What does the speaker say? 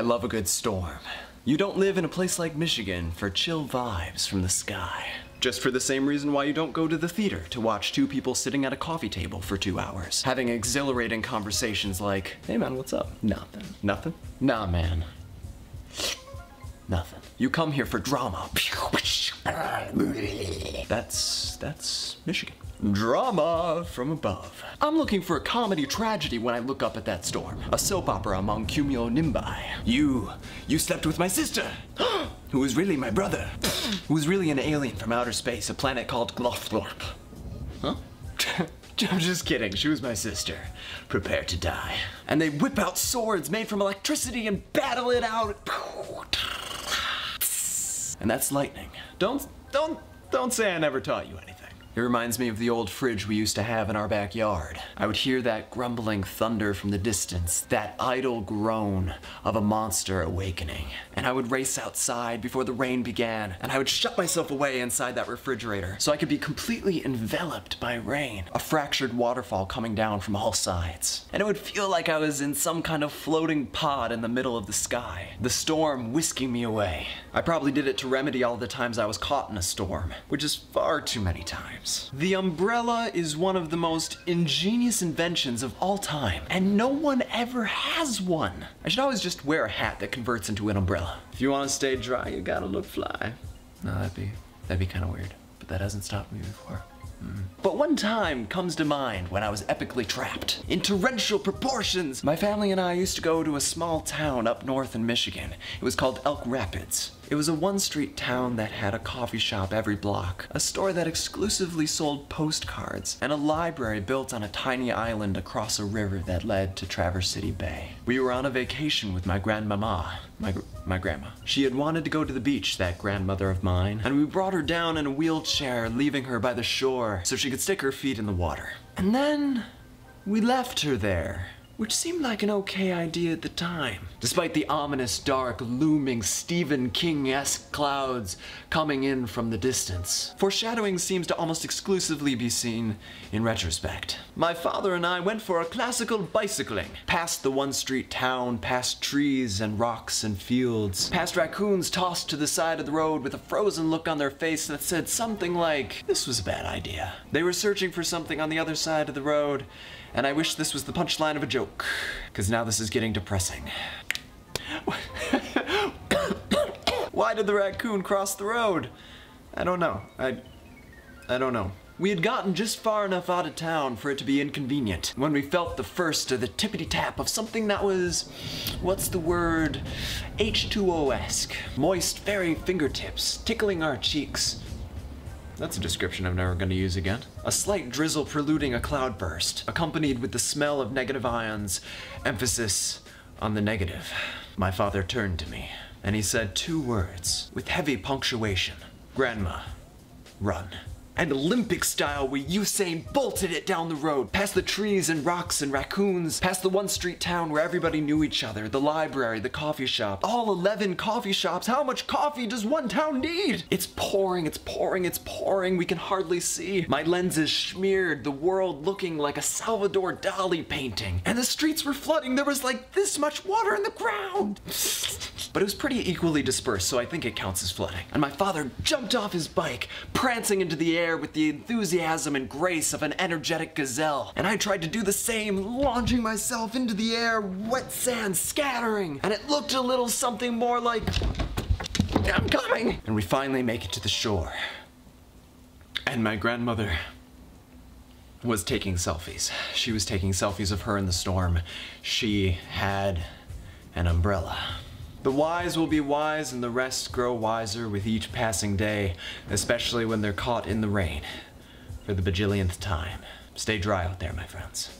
love a good storm. You don't live in a place like Michigan for chill vibes from the sky. Just for the same reason why you don't go to the theater to watch two people sitting at a coffee table for two hours, having exhilarating conversations like, hey man, what's up? Nothing. Nothing? Nah, man. Nothing. You come here for drama. That's, that's Michigan. Drama from above. I'm looking for a comedy tragedy when I look up at that storm. A soap opera among cumulonimbi. You, you slept with my sister, who was really my brother, who was really an alien from outer space, a planet called Gloflorp. Huh? I'm just kidding. She was my sister. Prepare to die. And they whip out swords made from electricity and battle it out. And that's lightning. Don't, don't, don't say I never taught you anything. It reminds me of the old fridge we used to have in our backyard. I would hear that grumbling thunder from the distance, that idle groan of a monster awakening. And I would race outside before the rain began, and I would shut myself away inside that refrigerator so I could be completely enveloped by rain, a fractured waterfall coming down from all sides. And it would feel like I was in some kind of floating pod in the middle of the sky, the storm whisking me away. I probably did it to remedy all the times I was caught in a storm, which is far too many times. The umbrella is one of the most ingenious inventions of all time, and no one ever has one. I should always just wear a hat that converts into an umbrella. If you want to stay dry, you gotta look fly. No, that'd be, that'd be kind of weird, but that hasn't stopped me before. Mm-hmm. But one time comes to mind when I was epically trapped. In torrential proportions, my family and I used to go to a small town up north in Michigan. It was called Elk Rapids. It was a one street town that had a coffee shop every block, a store that exclusively sold postcards, and a library built on a tiny island across a river that led to Traverse City Bay. We were on a vacation with my grandmama, my, my grandma. She had wanted to go to the beach, that grandmother of mine, and we brought her down in a wheelchair, leaving her by the shore so she could stick her feet in the water. And then we left her there, which seemed like an okay idea at the time, despite the ominous, dark, looming Stephen King-esque clouds coming in from the distance. Foreshadowing seems to almost exclusively be seen in retrospect. My father and I went for a classical bicycling, past the one-street town, past trees and rocks and fields, past raccoons tossed to the side of the road with a frozen look on their face that said something like, this was a bad idea. They were searching for something on the other side of the road, and I wish this was the punchline of a joke, because now this is getting depressing. Why did the raccoon cross the road? I don't know. I. I don't know. We had gotten just far enough out of town for it to be inconvenient when we felt the first of the tippity tap of something that was. what's the word? H2O esque. Moist, fairy fingertips, tickling our cheeks. That's a description I'm never going to use again. A slight drizzle preluding a cloudburst, accompanied with the smell of negative ions, emphasis on the negative. My father turned to me, and he said two words, with heavy punctuation Grandma, run. And Olympic style, we Usain bolted it down the road, past the trees and rocks and raccoons, past the one street town where everybody knew each other, the library, the coffee shop, all 11 coffee shops. How much coffee does one town need? It's pouring, it's pouring, it's pouring. We can hardly see. My lenses smeared, the world looking like a Salvador Dali painting. And the streets were flooding. There was like this much water in the ground. but it was pretty equally dispersed, so I think it counts as flooding. And my father jumped off his bike, prancing into the air with the enthusiasm and grace of an energetic gazelle. And I tried to do the same, launching myself into the air, wet sand scattering. And it looked a little something more like, I'm coming. And we finally make it to the shore. And my grandmother was taking selfies. She was taking selfies of her in the storm. She had an umbrella. The wise will be wise and the rest grow wiser with each passing day, especially when they're caught in the rain. For the bajillionth time. Stay dry out there, my friends.